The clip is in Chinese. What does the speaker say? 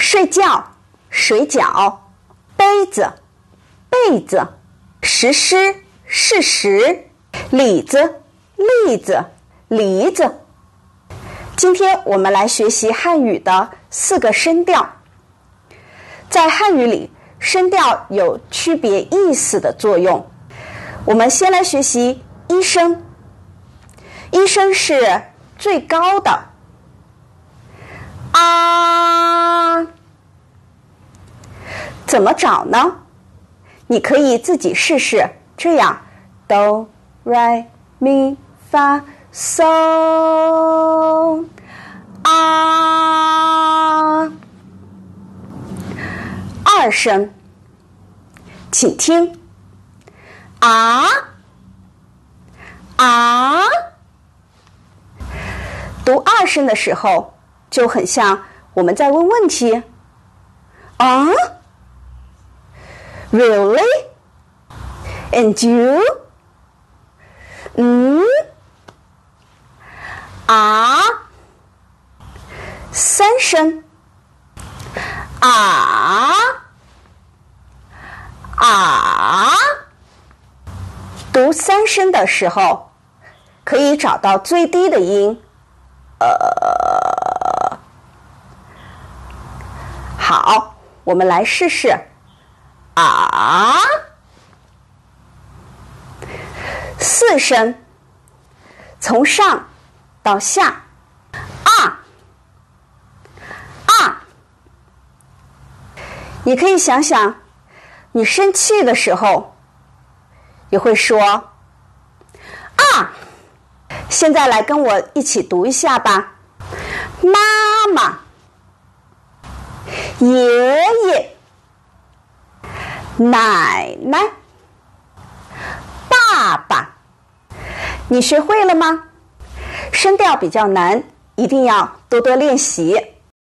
睡觉、水饺、杯子、被子、实施、事实、李子、栗子、梨子。今天我们来学习汉语的四个声调。在汉语里，声调有区别意思的作用。我们先来学习一声，一声是最高的啊，怎么找呢？你可以自己试试，这样哆来咪发嗦啊。二声，请听。啊啊！读二声的时候，就很像我们在问问题。啊？Really？And you？嗯？啊？三声。啊？啊？读三声的时候，可以找到最低的音。呃，好，我们来试试。啊，四声，从上到下。啊，啊，你可以想想，你生气的时候。也会说啊，现在来跟我一起读一下吧。妈妈、爷爷、奶奶、爸爸，你学会了吗？声调比较难，一定要多多练习。